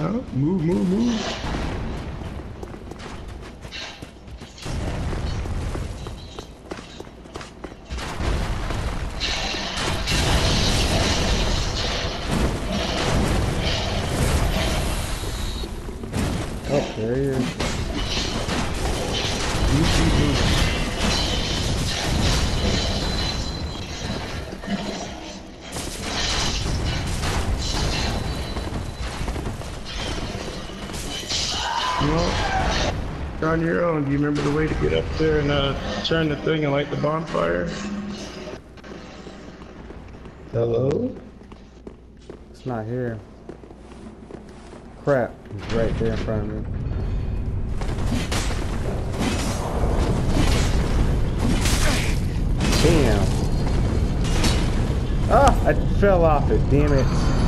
now. Move, move, move. Oh, there he is. Move, move, move. Well, you're on your own. Do you remember the way to get up there and uh, turn the thing and light the bonfire? Hello? It's not here. Crap. He's right there in front of me. Damn. Ah, I fell off it. Damn it.